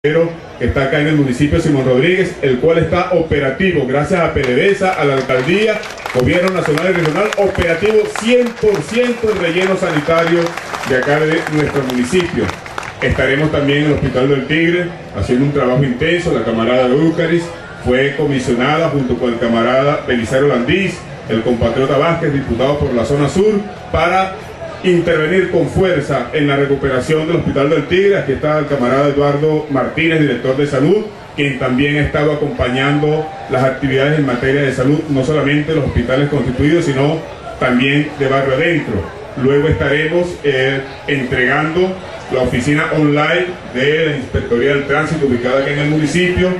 que está acá en el municipio de Simón Rodríguez, el cual está operativo gracias a PDVSA, a la alcaldía, gobierno nacional y regional, operativo 100% el relleno sanitario de acá de nuestro municipio. Estaremos también en el Hospital del Tigre haciendo un trabajo intenso. La camarada Eucaris fue comisionada junto con el camarada Belisario Landís, el compatriota Vázquez, diputado por la zona sur, para intervenir con fuerza en la recuperación del Hospital del Tigre. Aquí está el camarada Eduardo Martínez, director de salud, quien también ha estado acompañando las actividades en materia de salud, no solamente los hospitales constituidos, sino también de barrio adentro. Luego estaremos eh, entregando la oficina online de la Inspectoría del Tránsito ubicada aquí en el municipio,